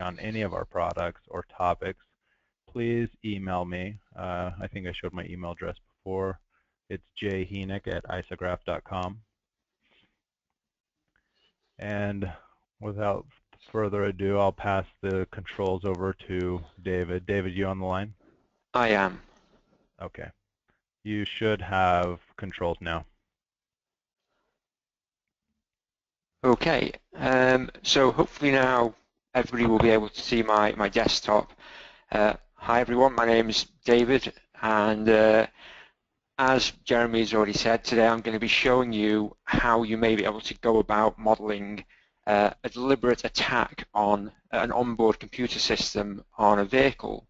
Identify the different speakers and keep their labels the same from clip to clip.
Speaker 1: on any of our products or topics, please email me. Uh, I think I showed my email address before. It's jhenick at isograph.com. And without further ado, I'll pass the controls over to David. David, you on the line?
Speaker 2: I am.
Speaker 1: Okay. You should have controls now.
Speaker 2: Okay, um, so hopefully now everybody will be able to see my, my desktop. Uh, hi everyone, my name is David and uh, as Jeremy has already said, today I'm going to be showing you how you may be able to go about modeling uh, a deliberate attack on an onboard computer system on a vehicle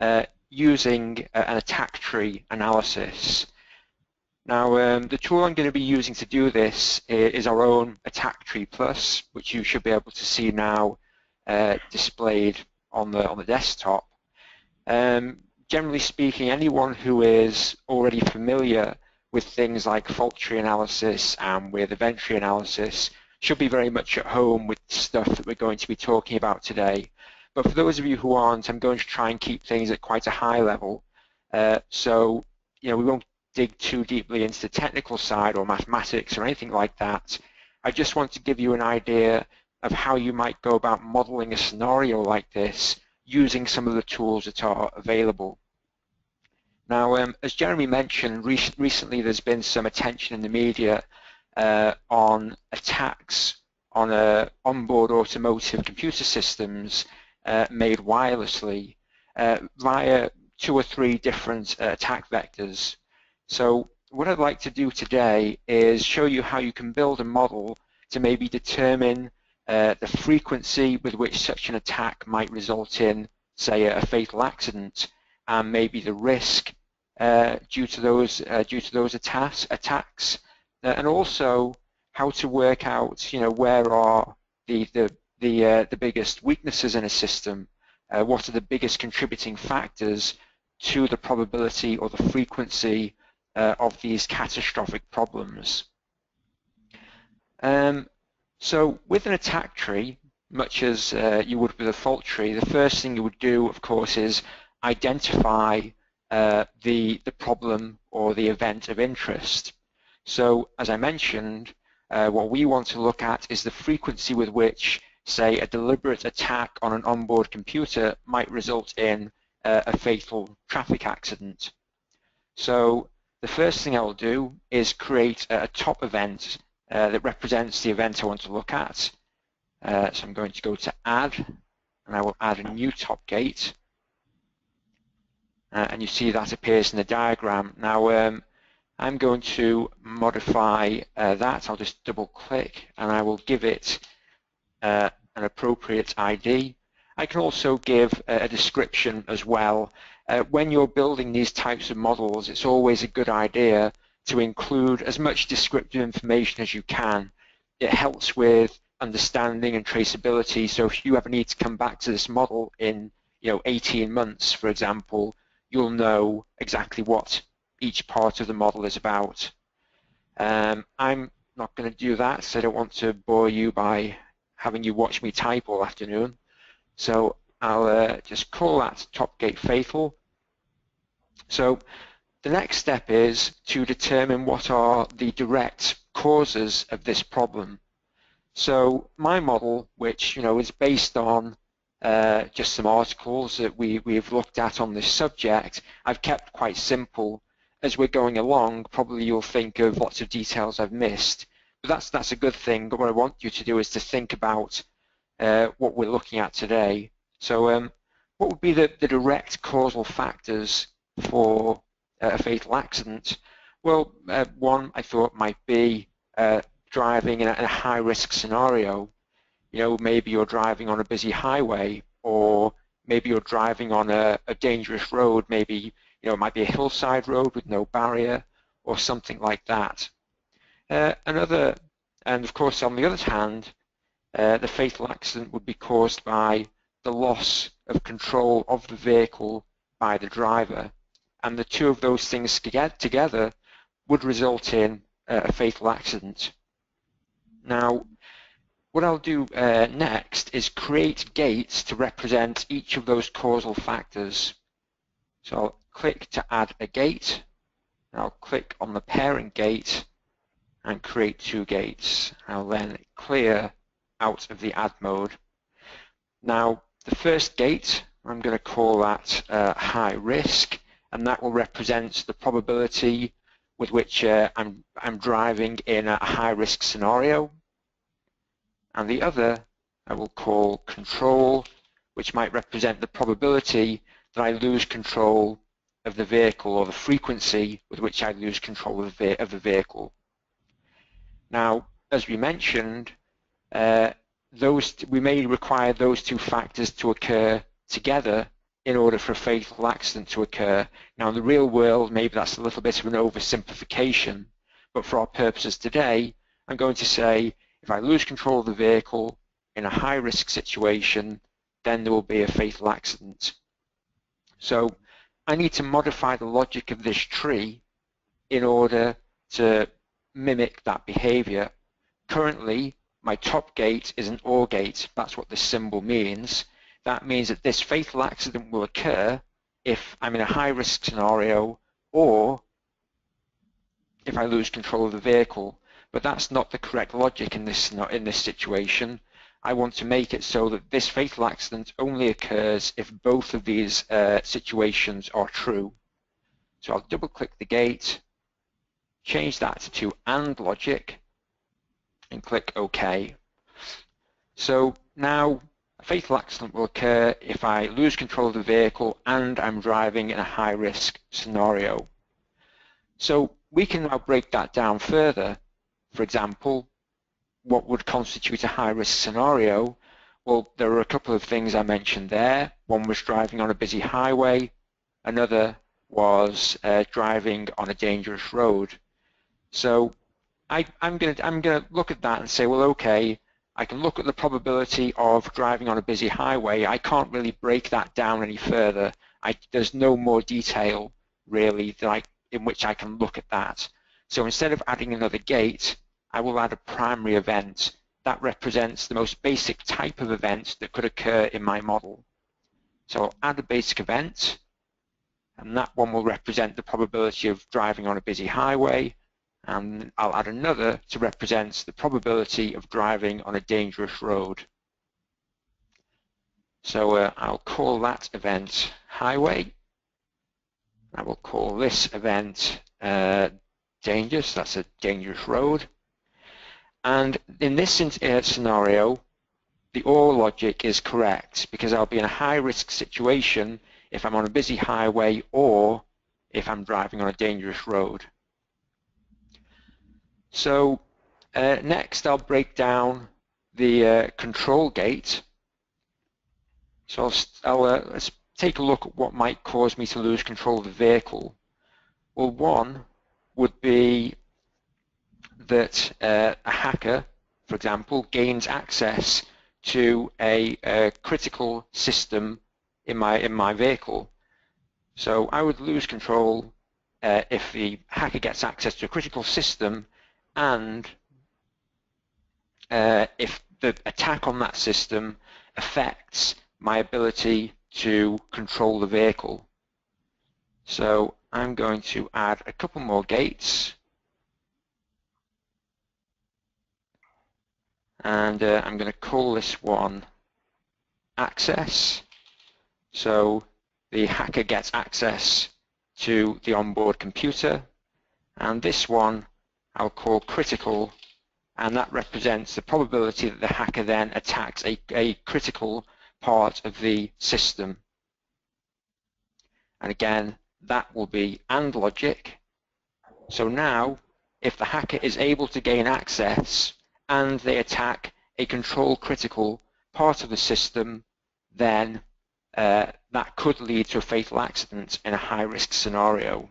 Speaker 2: uh, using an attack tree analysis. Now, um, the tool I'm going to be using to do this is our own Attack Tree Plus, which you should be able to see now uh, displayed on the on the desktop. Um, generally speaking, anyone who is already familiar with things like fault tree analysis and with event tree analysis should be very much at home with stuff that we're going to be talking about today. But for those of you who aren't, I'm going to try and keep things at quite a high level. Uh, so, you know, we won't dig too deeply into the technical side or mathematics or anything like that. I just want to give you an idea of how you might go about modeling a scenario like this using some of the tools that are available. Now, um, as Jeremy mentioned, re recently there's been some attention in the media uh, on attacks on uh, onboard automotive computer systems uh, made wirelessly uh, via two or three different uh, attack vectors. So what I'd like to do today is show you how you can build a model to maybe determine uh, the frequency with which such an attack might result in, say, a fatal accident, and maybe the risk uh, due to those uh, due to those attacks, attacks, uh, and also how to work out, you know, where are the the the, the biggest weaknesses in a system, what are the biggest contributing factors to the probability or the frequency uh, of these catastrophic problems. Um, so with an attack tree, much as uh, you would with a fault tree, the first thing you would do, of course, is identify uh, the, the problem or the event of interest. So as I mentioned, uh, what we want to look at is the frequency with which, say, a deliberate attack on an onboard computer might result in uh, a fatal traffic accident. So the first thing I will do is create a top event uh, that represents the event I want to look at. Uh, so I'm going to go to add and I will add a new top gate uh, and you see that appears in the diagram. Now um, I'm going to modify uh, that. I'll just double click and I will give it uh, an appropriate ID. I can also give a description as well when you're building these types of models, it's always a good idea to include as much descriptive information as you can. It helps with understanding and traceability. So if you ever need to come back to this model in you know 18 months, for example, you'll know exactly what each part of the model is about. Um, I'm not going to do that, so I don't want to bore you by having you watch me type all afternoon. So I'll uh, just call that top gate fatal. So the next step is to determine what are the direct causes of this problem. So my model, which you know is based on uh, just some articles that we, we've looked at on this subject, I've kept quite simple. As we're going along, probably you'll think of lots of details I've missed, but that's that's a good thing. But what I want you to do is to think about uh, what we're looking at today. So um, what would be the, the direct causal factors for a fatal accident? Well, uh, one I thought might be uh, driving in a, a high-risk scenario. You know, maybe you're driving on a busy highway, or maybe you're driving on a, a dangerous road. Maybe you know it might be a hillside road with no barrier, or something like that. Uh, another, and of course, on the other hand, uh, the fatal accident would be caused by the loss of control of the vehicle by the driver. And the two of those things together would result in a fatal accident. Now, what I'll do uh, next is create gates to represent each of those causal factors. So I'll click to add a gate, and I'll click on the parent gate and create two gates. I'll then clear out of the add mode. Now, the first gate, I'm going to call that uh, high risk, and that will represent the probability with which uh, I'm, I'm driving in a high risk scenario. And the other I will call control, which might represent the probability that I lose control of the vehicle or the frequency with which I lose control of the, of the vehicle. Now, as we mentioned, uh, those we may require those two factors to occur together in order for a fatal accident to occur. Now, in the real world, maybe that's a little bit of an oversimplification, but for our purposes today, I'm going to say if I lose control of the vehicle in a high-risk situation, then there will be a fatal accident. So I need to modify the logic of this tree in order to mimic that behavior. Currently, my top gate is an OR gate. That's what this symbol means. That means that this fatal accident will occur if I'm in a high-risk scenario or if I lose control of the vehicle. But that's not the correct logic in this, in this situation. I want to make it so that this fatal accident only occurs if both of these uh, situations are true. So I'll double click the gate, change that to AND logic, and click OK. So now fatal accident will occur if I lose control of the vehicle and I'm driving in a high-risk scenario. So we can now break that down further. For example, what would constitute a high-risk scenario? Well, there are a couple of things I mentioned there. One was driving on a busy highway. Another was uh, driving on a dangerous road. So I, am going to look at that and say, well, okay, I can look at the probability of driving on a busy highway. I can't really break that down any further. I, there's no more detail really that I, in which I can look at that. So instead of adding another gate, I will add a primary event. That represents the most basic type of event that could occur in my model. So I'll add a basic event, and that one will represent the probability of driving on a busy highway and I'll add another to represent the probability of driving on a dangerous road. So uh, I'll call that event highway. I will call this event uh, dangerous, that's a dangerous road. And in this uh, scenario, the OR logic is correct because I'll be in a high-risk situation if I'm on a busy highway or if I'm driving on a dangerous road. So uh, next I'll break down the uh, control gate. So I'll, I'll uh, let's take a look at what might cause me to lose control of the vehicle. Well, one would be that uh, a hacker, for example, gains access to a, a, critical system in my in my vehicle. So I would lose control uh, if the hacker gets access to a critical system and uh, if the attack on that system affects my ability to control the vehicle. So I'm going to add a couple more gates and uh, I'm going to call this one access. So the hacker gets access to the onboard computer and this one I'll call critical, and that represents the probability that the hacker then attacks a, a critical part of the system. And again, that will be AND logic. So now, if the hacker is able to gain access and they attack a control critical part of the system, then uh, that could lead to a fatal accident in a high-risk scenario.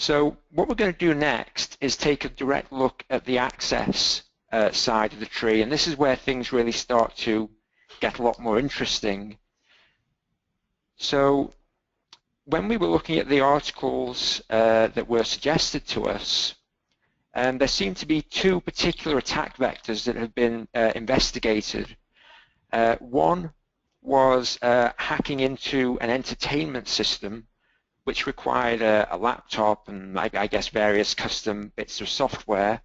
Speaker 2: So what we're going to do next is take a direct look at the access uh, side of the tree, and this is where things really start to get a lot more interesting. So when we were looking at the articles uh, that were suggested to us, um, there seem to be two particular attack vectors that have been uh, investigated. Uh, one was uh, hacking into an entertainment system which required a, a laptop and I, I, guess various custom bits of software.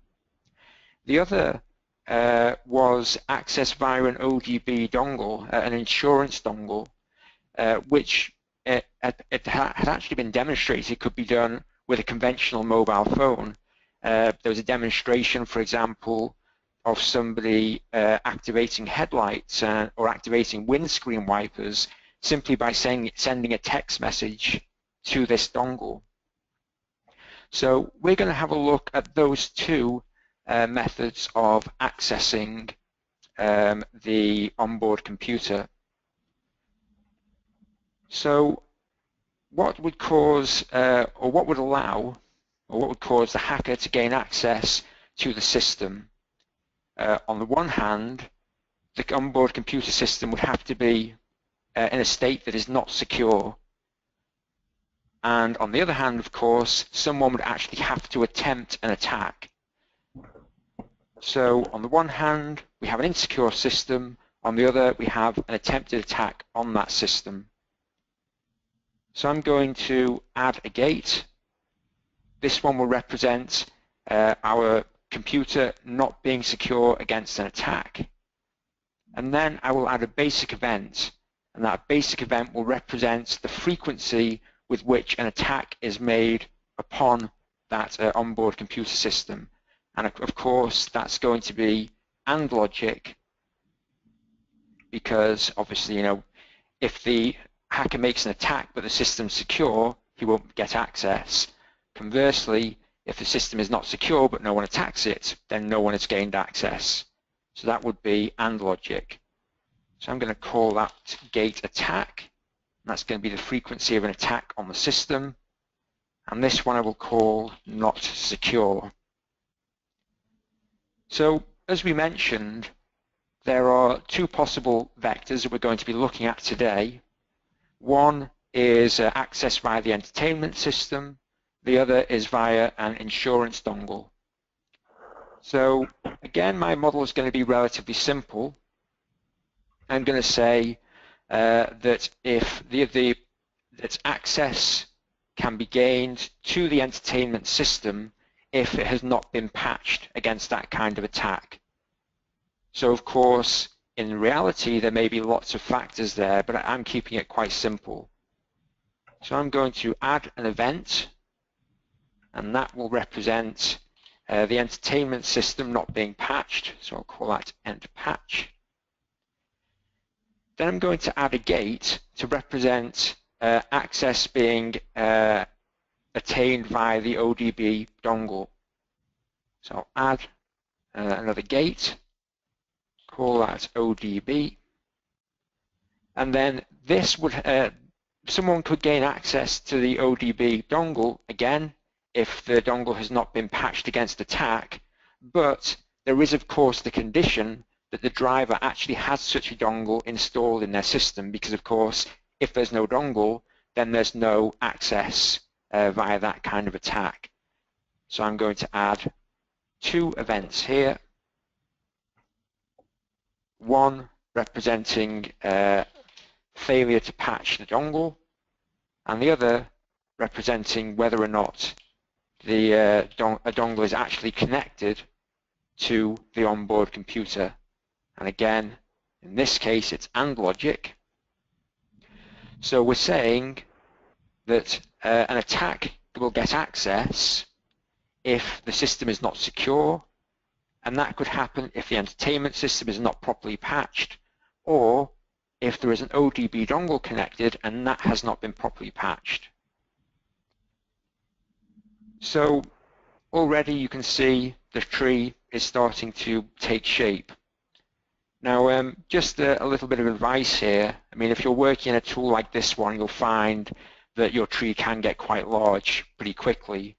Speaker 2: The other uh, was access via an ODB dongle, uh, an insurance dongle, uh, which it, it, had actually been demonstrated could be done with a conventional mobile phone. Uh, there was a demonstration, for example, of somebody uh, activating headlights uh, or activating windscreen wipers simply by saying, sending a text message to this dongle. So we're going to have a look at those two uh, methods of accessing um, the onboard computer. So what would cause, uh, or what would allow, or what would cause the hacker to gain access to the system? Uh, on the one hand, the onboard computer system would have to be uh, in a state that is not secure. And on the other hand, of course, someone would actually have to attempt an attack. So on the one hand, we have an insecure system. On the other, we have an attempted attack on that system. So I'm going to add a gate. This one will represent uh, our computer not being secure against an attack. And then I will add a basic event, and that basic event will represent the frequency with which an attack is made upon that uh, onboard computer system. And of course, that's going to be AND logic because obviously, you know, if the hacker makes an attack but the system's secure, he won't get access. Conversely, if the system is not secure but no one attacks it, then no one has gained access. So that would be AND logic. So I'm going to call that gate attack. That's going to be the frequency of an attack on the system. And this one I will call not secure. So as we mentioned, there are two possible vectors that we're going to be looking at today. One is uh, access via the entertainment system, the other is via an insurance dongle. So again, my model is going to be relatively simple. I'm going to say uh, that if the, the that access can be gained to the entertainment system if it has not been patched against that kind of attack. So of course, in reality, there may be lots of factors there, but I'm keeping it quite simple. So I'm going to add an event and that will represent uh, the entertainment system not being patched, so I'll call that end patch. Then I'm going to add a gate to represent uh, access being uh, attained via the ODB dongle. So I'll add uh, another gate, call that ODB, and then this would, uh, someone could gain access to the ODB dongle again if the dongle has not been patched against attack, but there is of course the condition that the driver actually has such a dongle installed in their system because of course if there's no dongle then there's no access uh, via that kind of attack. So I'm going to add two events here. One representing uh, failure to patch the dongle and the other representing whether or not the uh, don a dongle is actually connected to the onboard computer. And again, in this case, it's AND logic. So we're saying that uh, an attack will get access if the system is not secure, and that could happen if the entertainment system is not properly patched, or if there is an ODB dongle connected and that has not been properly patched. So already you can see the tree is starting to take shape. Now, um, just a, a, little bit of advice here. I mean, if you're working in a tool like this one, you'll find that your tree can get quite large pretty quickly.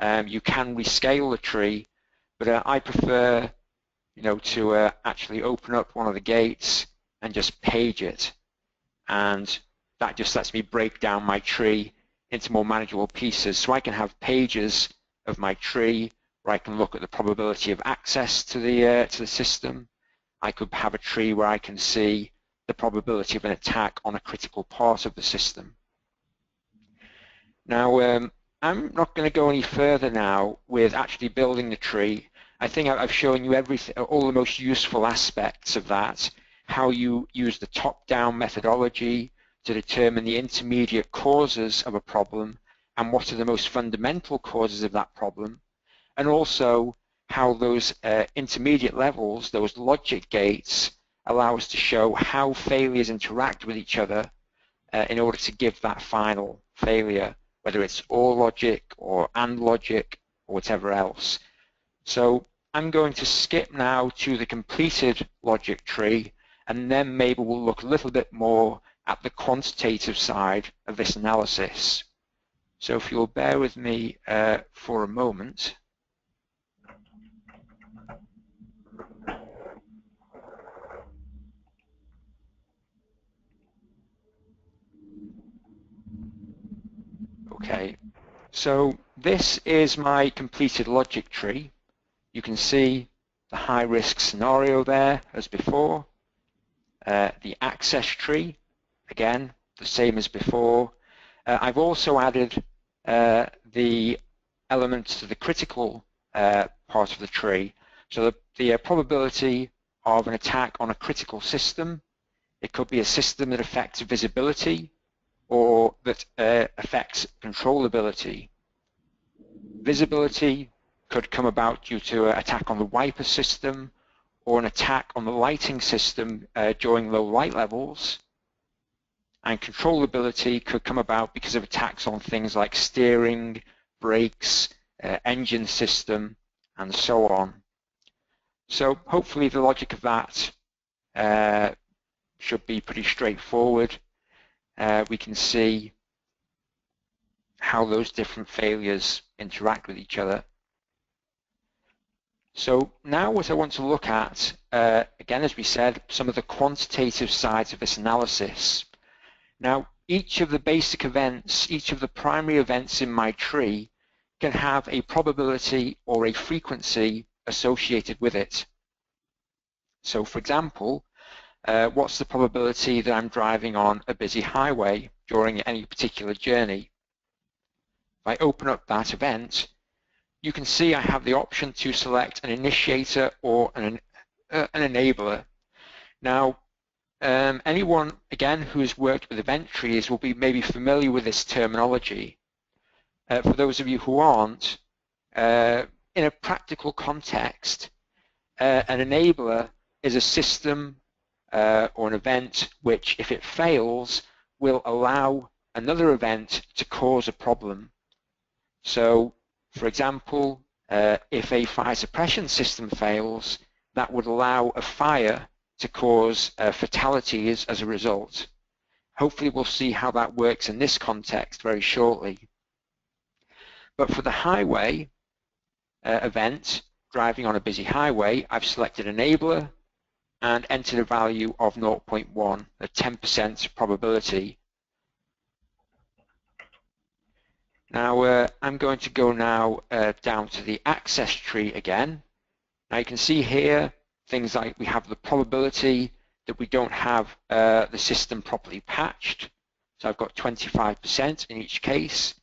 Speaker 2: Um, you can rescale the tree, but uh, I prefer, you know, to uh, actually open up one of the gates and just page it. And that just lets me break down my tree into more manageable pieces. So I can have pages of my tree where I can look at the probability of access to the, uh, to the system. I could have a tree where I can see the probability of an attack on a critical part of the system. Now, um, I'm not going to go any further now with actually building the tree. I think I've shown you everything, all the most useful aspects of that, how you use the top-down methodology to determine the intermediate causes of a problem and what are the most fundamental causes of that problem, and also how those uh, intermediate levels, those logic gates, allow us to show how failures interact with each other uh, in order to give that final failure whether it's OR logic or AND logic or whatever else. So I'm going to skip now to the completed logic tree and then maybe we'll look a little bit more at the quantitative side of this analysis. So if you'll bear with me uh, for a moment. Okay, so this is my completed logic tree. You can see the high risk scenario there as before. Uh, the access tree, again, the same as before. Uh, I've also added uh, the elements to the critical uh, part of the tree. So the, the uh, probability of an attack on a critical system, it could be a system that affects visibility, or that uh, affects controllability. Visibility could come about due to an attack on the wiper system or an attack on the lighting system uh, during low light levels. And controllability could come about because of attacks on things like steering, brakes, uh, engine system, and so on. So hopefully the logic of that uh, should be pretty straightforward uh, we can see how those different failures interact with each other. So now what I want to look at, uh, again, as we said, some of the quantitative sides of this analysis. Now, each of the basic events, each of the primary events in my tree can have a probability or a frequency associated with it. So for example, uh, what's the probability that I'm driving on a busy highway during any particular journey. If I open up that event, you can see I have the option to select an initiator or an, uh, an enabler. Now, um, anyone, again, who's worked with event trees will be maybe familiar with this terminology. Uh, for those of you who aren't, uh, in a practical context, uh, an enabler is a system uh, or an event which, if it fails, will allow another event to cause a problem. So, for example, uh, if a fire suppression system fails, that would allow a fire to cause uh, fatalities as a result. Hopefully we'll see how that works in this context very shortly. But for the highway uh, event, driving on a busy highway, I've selected enabler, and enter the value of 0.1, a 10% probability. Now uh, I'm going to go now uh, down to the access tree again. Now you can see here things like we have the probability that we don't have uh, the system properly patched. So I've got 25% in each case.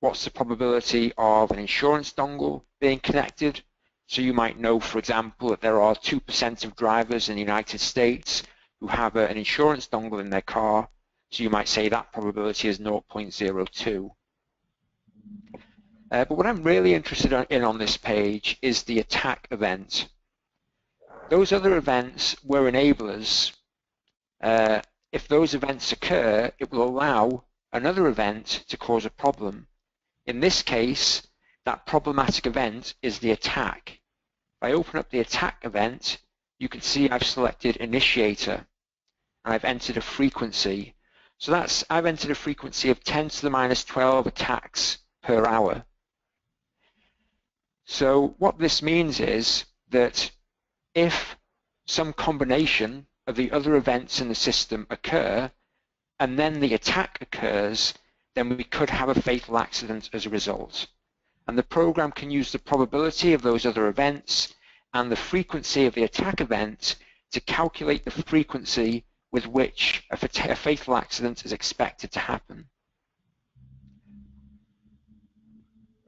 Speaker 2: What's the probability of an insurance dongle being connected? So you might know, for example, that there are 2% of drivers in the United States who have an insurance dongle in their car. So you might say that probability is 0.02. Uh, but what I'm really interested in on this page is the attack event. Those other events were enablers. Uh, if those events occur, it will allow another event to cause a problem. In this case, that problematic event is the attack. If I open up the attack event, you can see I've selected initiator I've entered a frequency. So that's I've entered a frequency of 10 to the minus 12 attacks per hour. So what this means is that if some combination of the other events in the system occur and then the attack occurs, then we could have a fatal accident as a result. And the program can use the probability of those other events and the frequency of the attack event to calculate the frequency with which a fatal accident is expected to happen.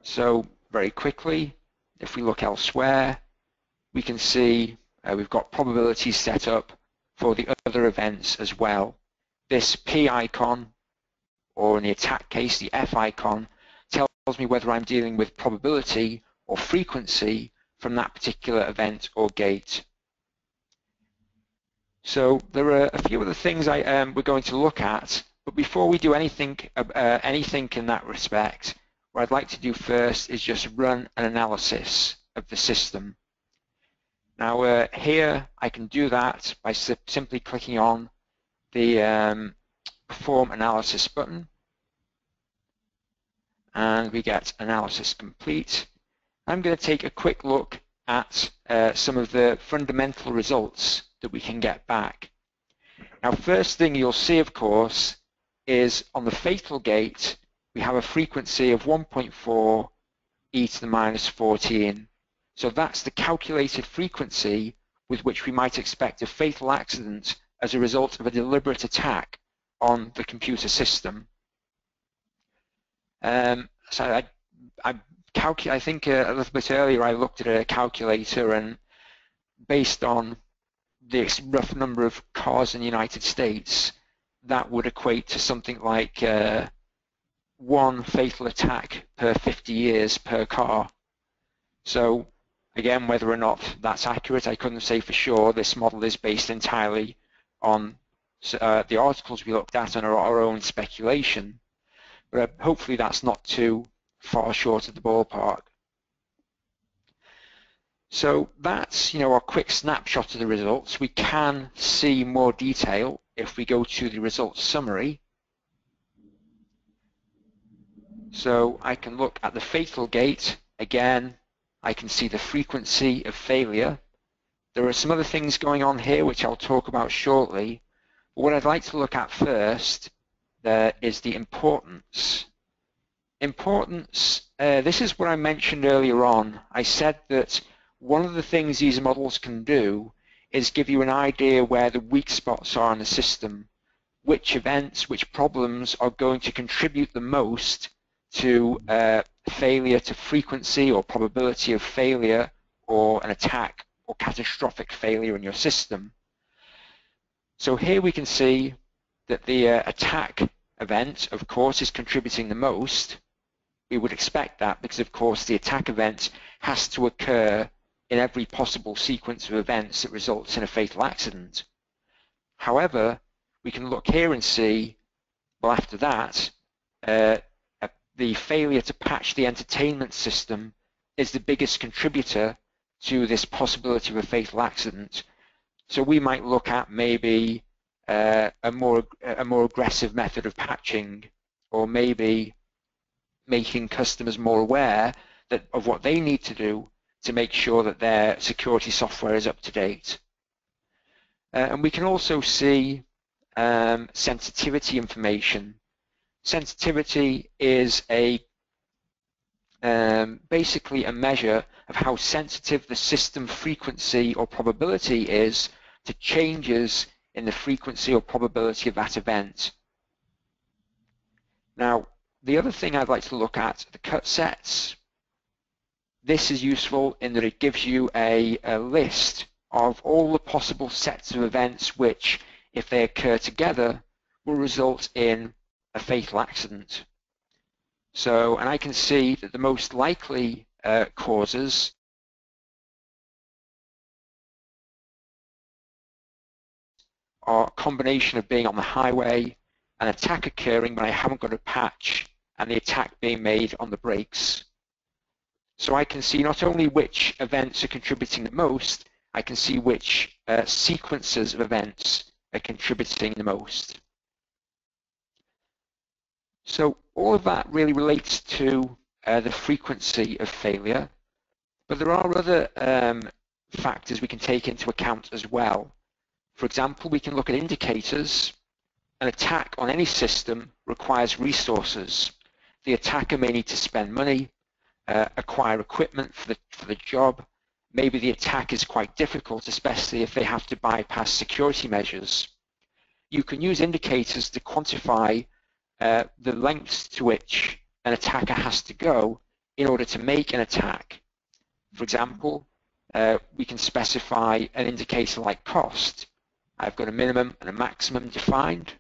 Speaker 2: So very quickly, if we look elsewhere, we can see uh, we've got probabilities set up for the other events as well. This P icon, or in the attack case, the F icon, tells me whether I'm dealing with probability or frequency from that particular event or gate. So there are a few other things I, um, we're going to look at, but before we do anything, uh, anything in that respect, what I'd like to do first is just run an analysis of the system. Now uh, here I can do that by simply clicking on the um, perform analysis button and we get analysis complete. I'm going to take a quick look at uh, some of the fundamental results that we can get back. Now first thing you'll see of course is on the fatal gate we have a frequency of 1.4 e to the minus 14. So that's the calculated frequency with which we might expect a fatal accident as a result of a deliberate attack on the computer system. Um, so I, I, I think a, uh, a little bit earlier I looked at a calculator and based on this rough number of cars in the United States, that would equate to something like uh, one fatal attack per 50 years per car. So again, whether or not that's accurate, I couldn't say for sure. This model is based entirely on uh, the articles we looked at and our, our own speculation. But uh, hopefully that's not too far short of the ballpark. So that's you know a quick snapshot of the results. We can see more detail if we go to the results summary. So I can look at the fatal gate. Again, I can see the frequency of failure. There are some other things going on here which I'll talk about shortly. What I'd like to look at first uh, is the importance. Importance, uh, this is what I mentioned earlier on. I said that one of the things these models can do is give you an idea where the weak spots are in the system, which events, which problems are going to contribute the most to uh, failure to frequency or probability of failure or an attack or catastrophic failure in your system. So here we can see that the uh, attack event, of course, is contributing the most. We would expect that because, of course, the attack event has to occur in every possible sequence of events that results in a fatal accident. However, we can look here and see, well, after that, uh, the failure to patch the entertainment system is the biggest contributor to this possibility of a fatal accident. So we might look at maybe uh, a more a more aggressive method of patching, or maybe making customers more aware that of what they need to do to make sure that their security software is up to date. Uh, and we can also see um, sensitivity information Sensitivity is a um, basically a measure of how sensitive the system frequency or probability is to changes in the frequency or probability of that event. Now, the other thing I'd like to look at, the cut sets. This is useful in that it gives you a, a list of all the possible sets of events which, if they occur together, will result in a fatal accident. So, and I can see that the most likely uh, causes are a combination of being on the highway, an attack occurring when I haven't got a patch, and the attack being made on the brakes. So I can see not only which events are contributing the most, I can see which uh, sequences of events are contributing the most. So all of that really relates to uh, the frequency of failure, but there are other um, factors we can take into account as well. For example, we can look at indicators. An attack on any system requires resources. The attacker may need to spend money, uh, acquire equipment for the, for the job. Maybe the attack is quite difficult, especially if they have to bypass security measures. You can use indicators to quantify uh, the lengths to which an attacker has to go in order to make an attack. For example, uh, we can specify an indicator like cost. I've got a minimum and a maximum defined.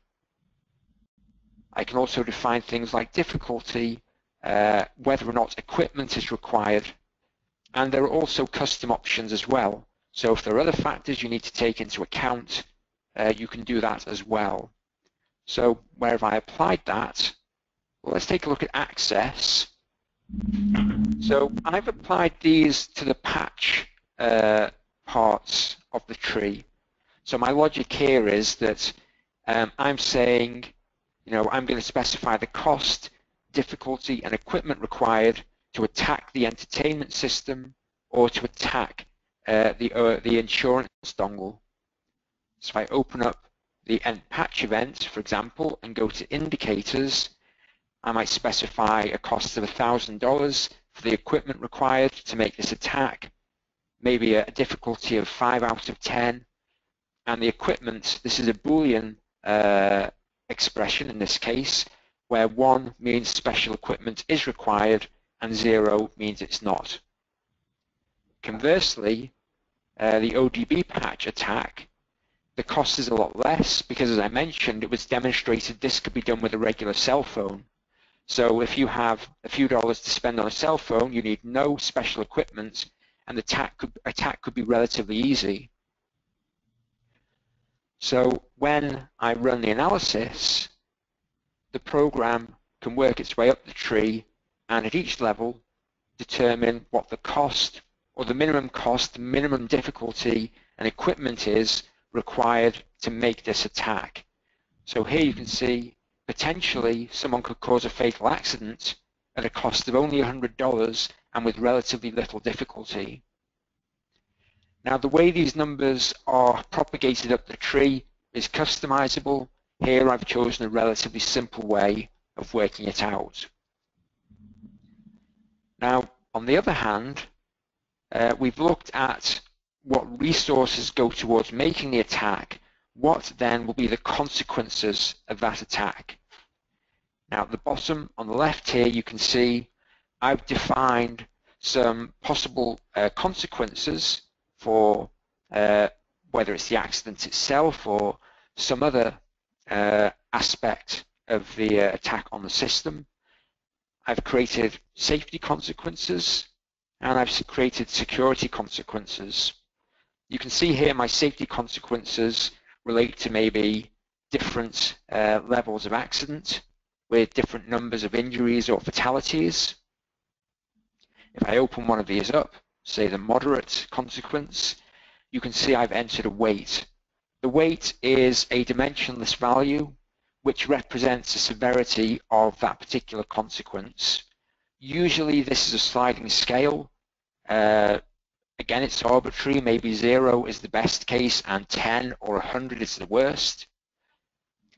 Speaker 2: I can also define things like difficulty, uh, whether or not equipment is required, and there are also custom options as well. So if there are other factors you need to take into account, uh, you can do that as well. So where have I applied that? Well, let's take a look at access. So I've applied these to the patch uh, parts of the tree. So my logic here is that um, I'm saying, you know, I'm going to specify the cost, difficulty, and equipment required to attack the entertainment system or to attack uh, the, uh, the insurance dongle. So if I open up the end patch event, for example, and go to indicators, I might specify a cost of $1,000 for the equipment required to make this attack, maybe a difficulty of 5 out of 10, and the equipment, this is a Boolean uh, expression in this case, where 1 means special equipment is required and 0 means it's not. Conversely, uh, the ODB patch attack, the cost is a lot less because, as I mentioned, it was demonstrated this could be done with a regular cell phone. So if you have a few dollars to spend on a cell phone, you need no special equipment, and the attack could, attack could be relatively easy. So when I run the analysis, the program can work its way up the tree and at each level determine what the cost or the minimum cost, the minimum difficulty and equipment is required to make this attack. So here you can see potentially someone could cause a fatal accident at a cost of only $100 and with relatively little difficulty. Now the way these numbers are propagated up the tree is customizable. Here I've chosen a relatively simple way of working it out. Now on the other hand, uh, we've looked at what resources go towards making the attack, what then will be the consequences of that attack. Now at the bottom on the left here you can see I've defined some possible uh, consequences for uh, whether it's the accident itself or some other uh, aspect of the uh, attack on the system. I've created safety consequences and I've created security consequences. You can see here my safety consequences relate to maybe different uh, levels of accident with different numbers of injuries or fatalities. If I open one of these up, say the moderate consequence, you can see I've entered a weight. The weight is a dimensionless value which represents the severity of that particular consequence. Usually this is a sliding scale. Uh, Again, it's arbitrary. Maybe 0 is the best case and 10 or 100 is the worst.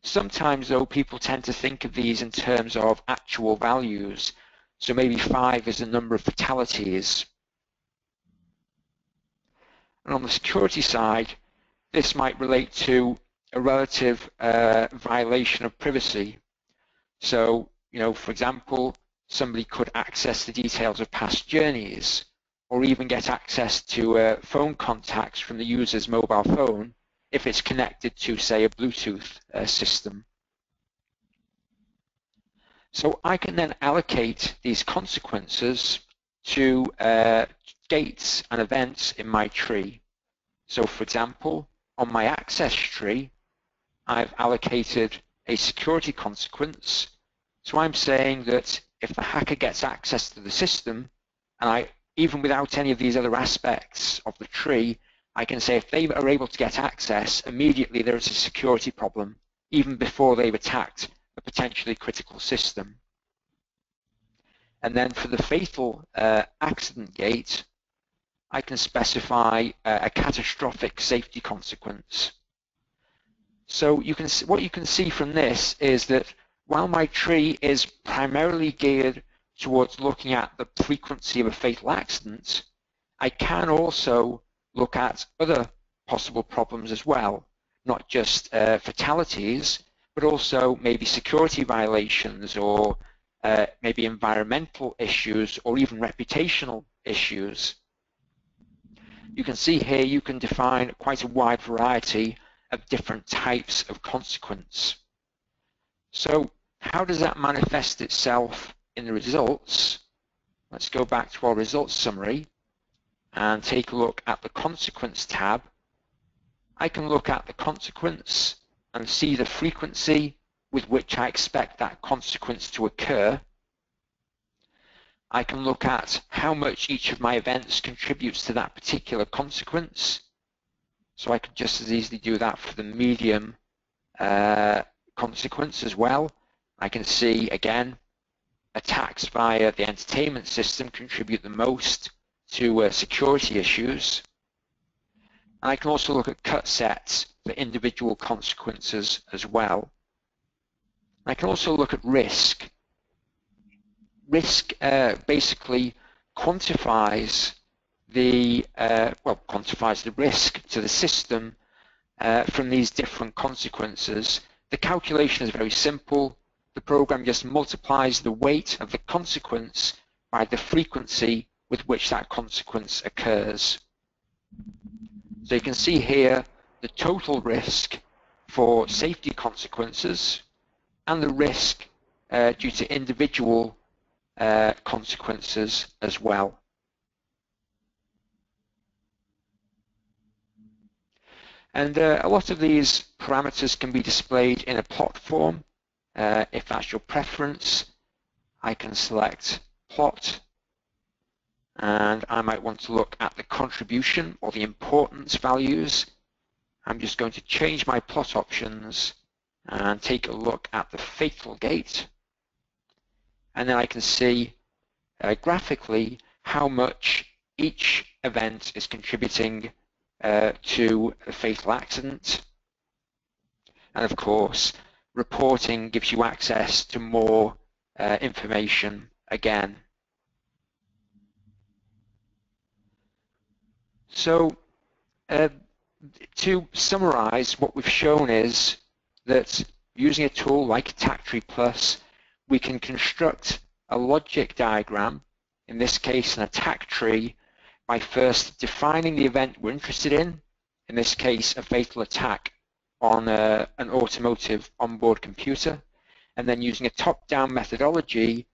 Speaker 2: Sometimes, though, people tend to think of these in terms of actual values. So maybe 5 is the number of fatalities. And on the security side, this might relate to a relative uh, violation of privacy. So, you know, for example, somebody could access the details of past journeys or even get access to uh, phone contacts from the user's mobile phone if it's connected to, say, a Bluetooth uh, system. So I can then allocate these consequences to uh, gates and events in my tree. So for example, on my access tree, I've allocated a security consequence. So I'm saying that if the hacker gets access to the system and I even without any of these other aspects of the tree, I can say if they are able to get access, immediately there is a security problem, even before they've attacked a potentially critical system. And then for the fatal uh, accident gate, I can specify a, a catastrophic safety consequence. So you can what you can see from this is that while my tree is primarily geared towards looking at the frequency of a fatal accident, I can also look at other possible problems as well, not just uh, fatalities, but also maybe security violations or uh, maybe environmental issues or even reputational issues. You can see here you can define quite a wide variety of different types of consequence. So how does that manifest itself in the results? Let's go back to our results summary and take a look at the consequence tab. I can look at the consequence and see the frequency with which I expect that consequence to occur. I can look at how much each of my events contributes to that particular consequence. So I can just as easily do that for the medium uh, consequence as well. I can see, again, attacks via the entertainment system contribute the most to uh, security issues. And I can also look at cut sets for individual consequences as well. I can also look at risk. Risk uh, basically quantifies the uh, well quantifies the risk to the system uh, from these different consequences. The calculation is very simple. The program just multiplies the weight of the consequence by the frequency with which that consequence occurs. So you can see here the total risk for safety consequences and the risk uh, due to individual uh, consequences as well. And uh, a lot of these parameters can be displayed in a plot form. Uh, if that's your preference, I can select plot and I might want to look at the contribution or the importance values. I'm just going to change my plot options and take a look at the fatal gate. And then I can see uh, graphically how much each event is contributing uh, to a fatal accident. And of course, reporting gives you access to more uh, information again. So uh, to summarize, what we've shown is that using a tool like AttackTree Plus, we can construct a logic diagram, in this case an attack tree, by first defining the event we're interested in, in this case a fatal attack on a, an automotive onboard computer, and then using a top-down methodology,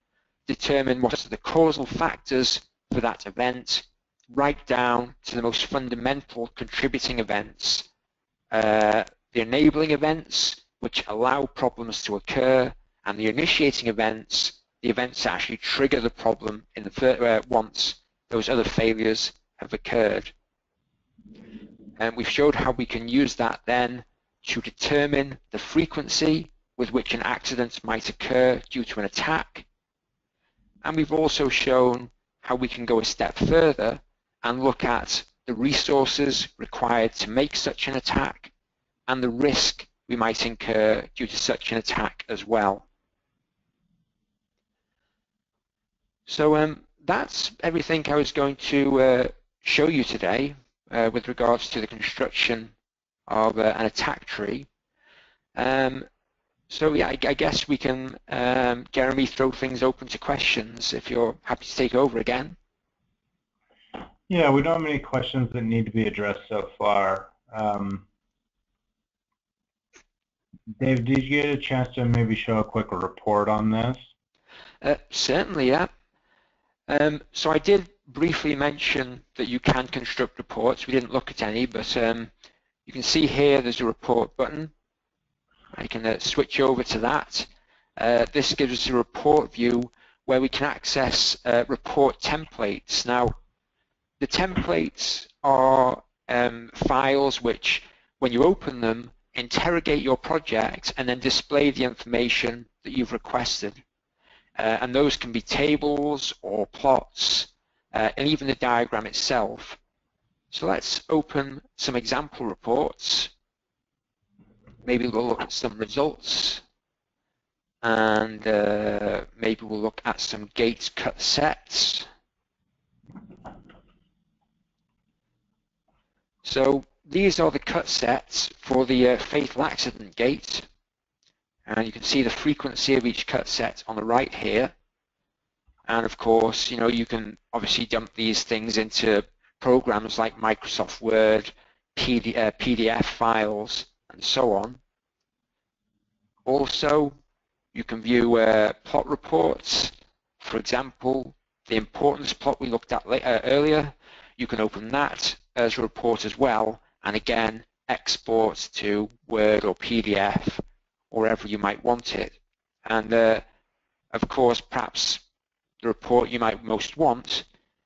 Speaker 2: determine what are the causal factors for that event, right down to the most fundamental contributing events, uh, the enabling events, which allow problems to occur, and the initiating events, the events that actually trigger the problem in the first, uh, once those other failures have occurred. And we've showed how we can use that then to determine the frequency with which an accident might occur due to an attack. And we've also shown how we can go a step further and look at the resources required to make such an attack and the risk we might incur due to such an attack as well. So um, that's everything I was going to uh, show you today uh, with regards to the construction of uh, an attack tree. Um, so yeah, I, I, guess we can, um, Jeremy, throw things open to questions if you're happy to take over again.
Speaker 1: Yeah, we don't have any questions that need to be addressed so far. Um, Dave, did you get a chance to maybe show a quick report on this?
Speaker 2: Uh, certainly, yeah. Um, so I did briefly mention that you can construct reports. We didn't look at any, but um, you can see here there's a report button. I can uh, switch over to that. Uh, this gives us a report view where we can access uh, report templates. Now, the templates are um, files which, when you open them, interrogate your project and then display the information that you've requested. Uh, and those can be tables or plots uh, and even the diagram itself. So let's open some example reports. Maybe we'll look at some results. and uh, maybe we'll look at some gates cut sets. So these are the cut sets for the uh, fatal accident gate. And you can see the frequency of each cut set on the right here. And of course, you know, you can obviously dump these things into programs like Microsoft Word, PD, uh, PDF files, and so on. Also, you can view uh, plot reports. For example, the importance plot we looked at uh, earlier, you can open that as a report as well, and again, export to Word or PDF, wherever you might want it. And uh, of course, perhaps the report you might most want,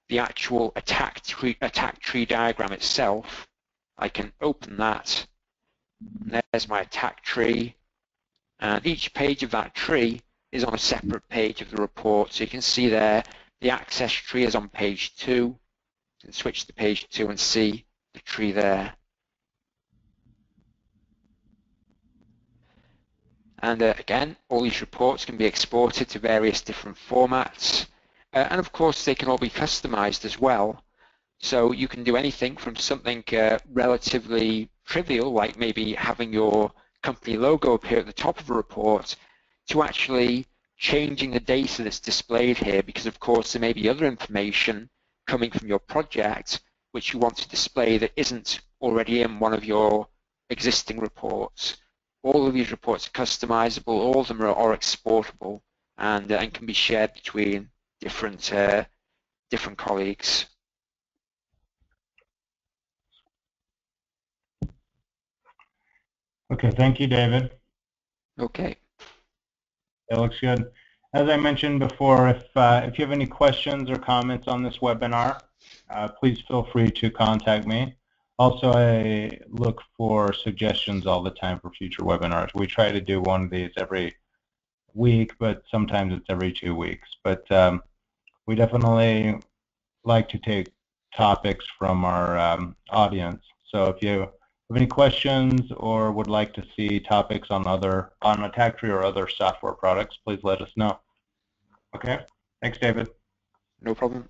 Speaker 2: the actual attack tree, attack tree diagram itself. I can open that. There's my attack tree. And each page of that tree is on a separate page of the report. So you can see there the access tree is on page 2. You can switch to page 2 and see the tree there. And uh, again, all these reports can be exported to various different formats. Uh, and of course, they can all be customized as well. So you can do anything from something uh, relatively trivial, like maybe having your company logo appear at the top of a report to actually changing the data that's displayed here because of course there may be other information coming from your project which you want to display that isn't already in one of your existing reports. All of these reports are customizable, all of them are, are exportable and, uh, and can be shared between different, uh, different colleagues.
Speaker 3: Okay, thank you, David.
Speaker 2: Okay.
Speaker 3: That looks good. As I mentioned before, if, uh, if you have any questions or comments on this webinar, uh, please feel free to contact me. Also, I look for suggestions all the time for future webinars. We try to do one of these every week, but sometimes it's every two weeks. But um, we definitely like to take topics from our um, audience. So if you have any questions or would like to see topics on other on AttackTree or other software products, please let us know. Okay. Thanks, David.
Speaker 2: No problem.